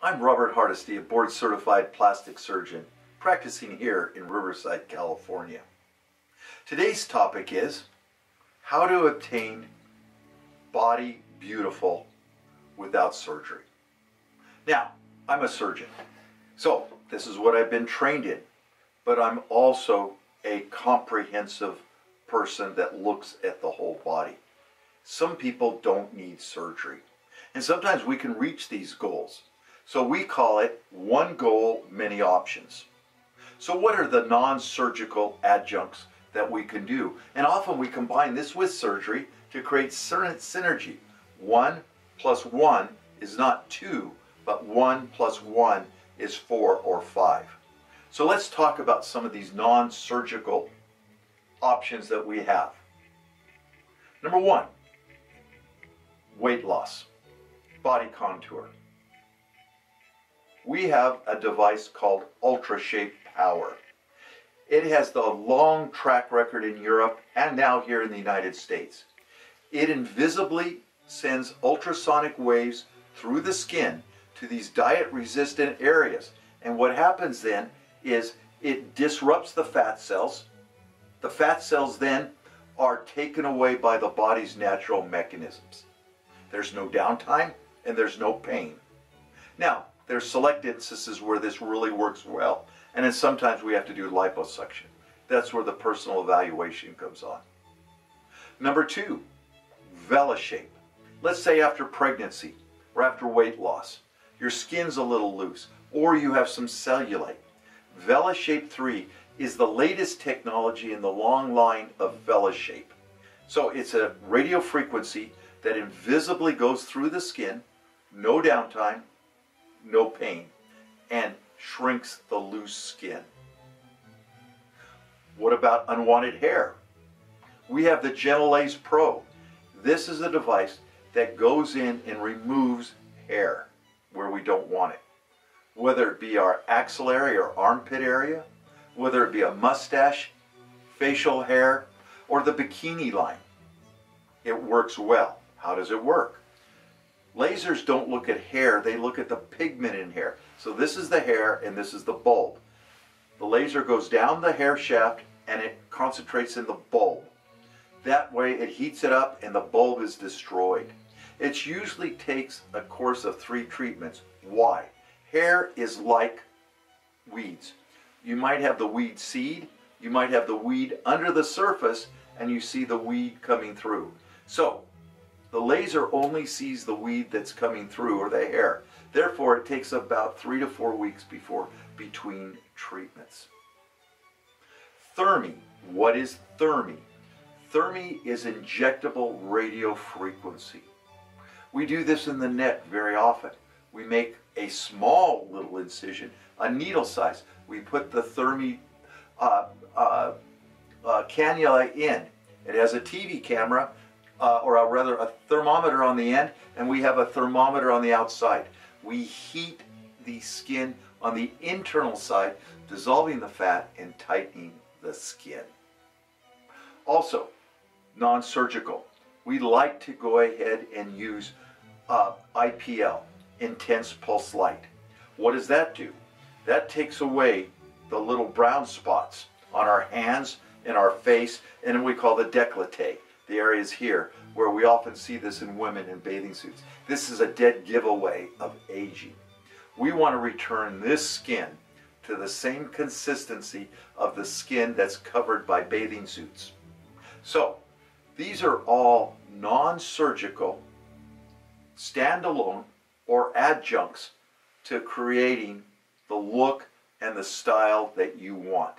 I'm Robert Hardesty, a board certified plastic surgeon practicing here in Riverside, California. Today's topic is how to obtain body beautiful without surgery. Now, I'm a surgeon, so this is what I've been trained in, but I'm also a comprehensive person that looks at the whole body. Some people don't need surgery, and sometimes we can reach these goals. So we call it one goal, many options. So what are the non-surgical adjuncts that we can do? And often we combine this with surgery to create synergy. One plus one is not two, but one plus one is four or five. So let's talk about some of these non-surgical options that we have. Number one, weight loss, body contour. We have a device called UltraShape Power. It has the long track record in Europe and now here in the United States. It invisibly sends ultrasonic waves through the skin to these diet resistant areas. And what happens then is it disrupts the fat cells. The fat cells then are taken away by the body's natural mechanisms. There's no downtime and there's no pain. Now, there's select instances where this really works well, and then sometimes we have to do liposuction. That's where the personal evaluation comes on. Number two, VelaShape. Let's say after pregnancy or after weight loss, your skin's a little loose, or you have some cellulite. VelaShape 3 is the latest technology in the long line of VelaShape. So it's a radio frequency that invisibly goes through the skin, no downtime, no pain, and shrinks the loose skin. What about unwanted hair? We have the GentleLase Pro. This is a device that goes in and removes hair where we don't want it. Whether it be our axillary or armpit area, whether it be a mustache, facial hair, or the bikini line. It works well. How does it work? Lasers don't look at hair, they look at the pigment in hair. So this is the hair and this is the bulb. The laser goes down the hair shaft and it concentrates in the bulb. That way it heats it up and the bulb is destroyed. It usually takes a course of three treatments. Why? Hair is like weeds. You might have the weed seed, you might have the weed under the surface, and you see the weed coming through. So, the laser only sees the weed that's coming through or the hair. Therefore, it takes about three to four weeks before between treatments. Thermi. What is Thermi? Thermi is injectable radio frequency. We do this in the neck very often. We make a small little incision, a needle size. We put the Thermi uh, uh, uh, cannula in. It has a TV camera uh, or a, rather a thermometer on the end, and we have a thermometer on the outside. We heat the skin on the internal side, dissolving the fat and tightening the skin. Also, non-surgical. We like to go ahead and use uh, IPL, intense pulse light. What does that do? That takes away the little brown spots on our hands and our face, and we call the décolleté the areas here where we often see this in women in bathing suits. This is a dead giveaway of aging. We want to return this skin to the same consistency of the skin that's covered by bathing suits. So, these are all non-surgical, standalone, or adjuncts to creating the look and the style that you want.